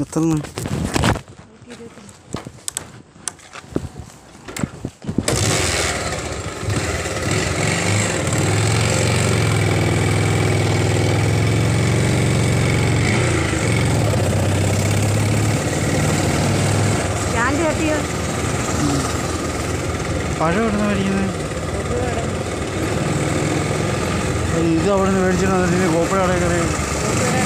എത്ര പഴം എവിടുന്ന് മേടിക്കുന്നത് ഇത് അവിടെ നിന്ന് മേടിച്ചിട്ട് അതിന് കോപ്പഴ കടയിൽ കയറി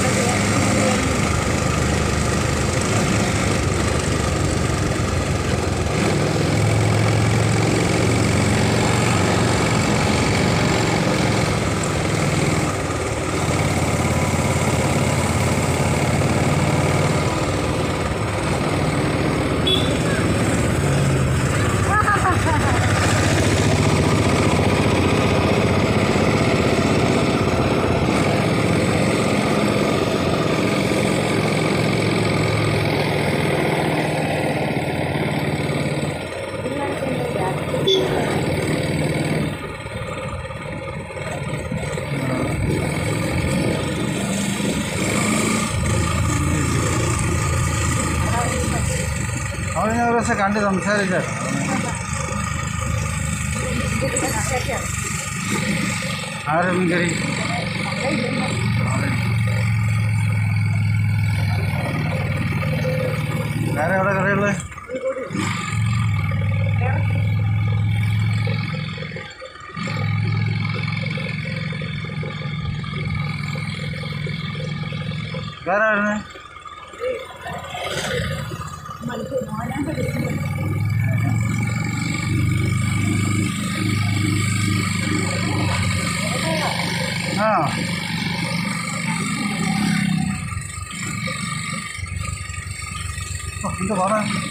సార్ కంటే సరే సార్ ఆరోగ్యం 你干嘛呢？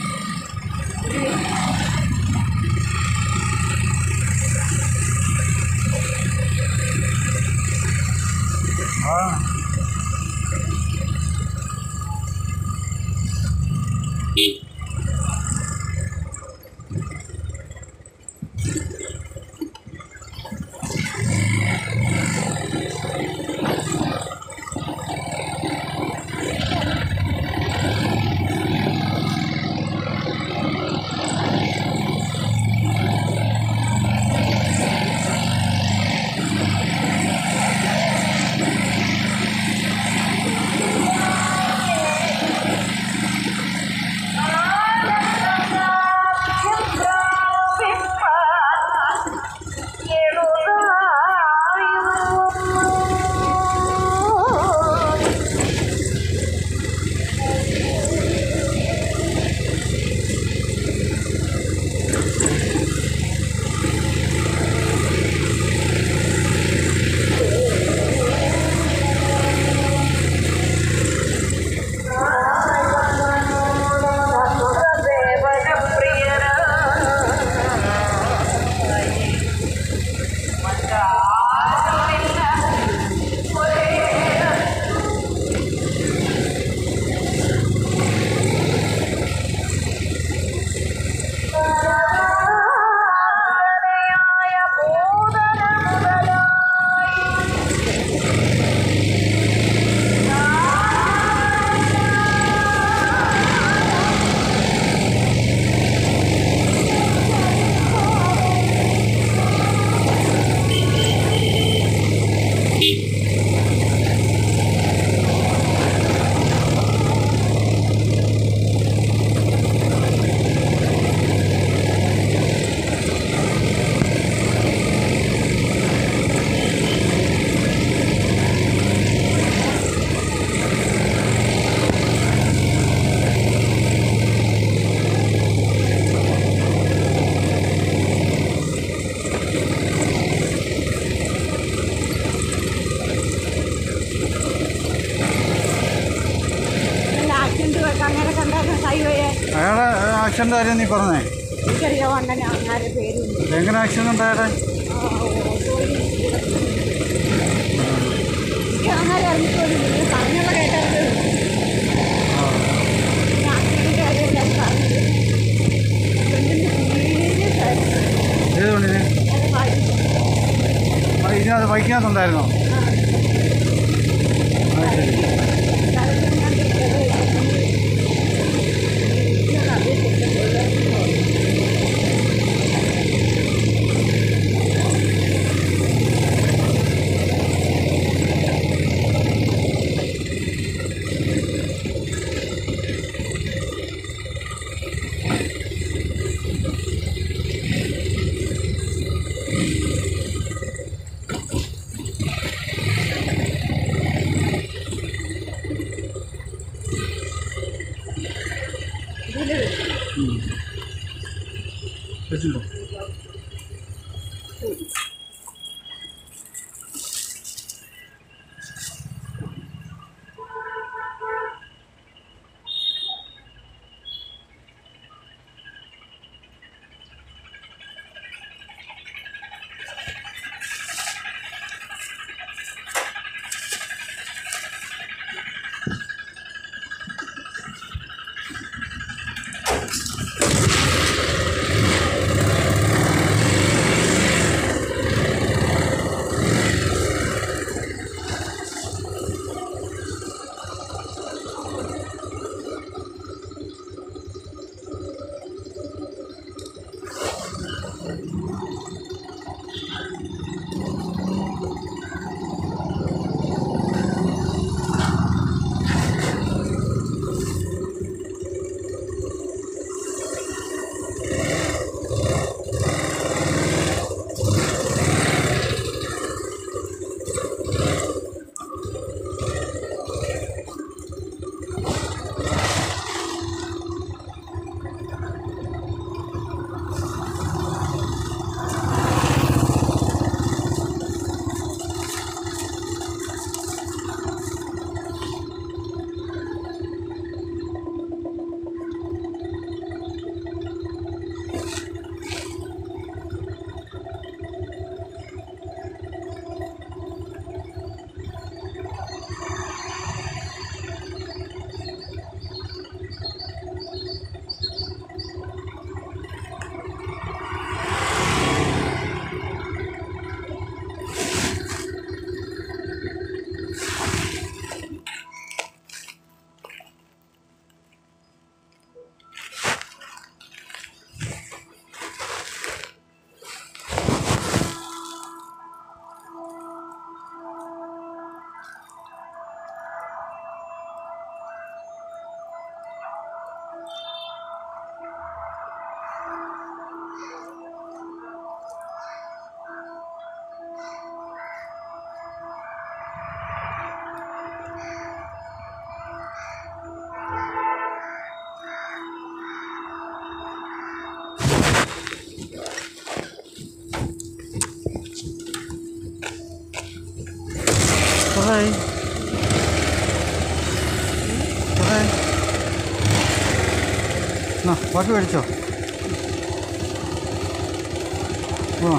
അയാളെ ആക്സിഡന്റ് കാര്യം നീ പറഞ്ഞേ. എങ്ങനെ ആക്സിഡന്റ് ഉണ്ടായത്? ആയിരുന്നു ഏത് വണ്ടിന് ഇതിനകത്ത് ബൈക്കിനകത്തുണ്ടായിരുന്നോ കുറേയായി എന്നാ ബാക്കി മേടിച്ചോ? ആ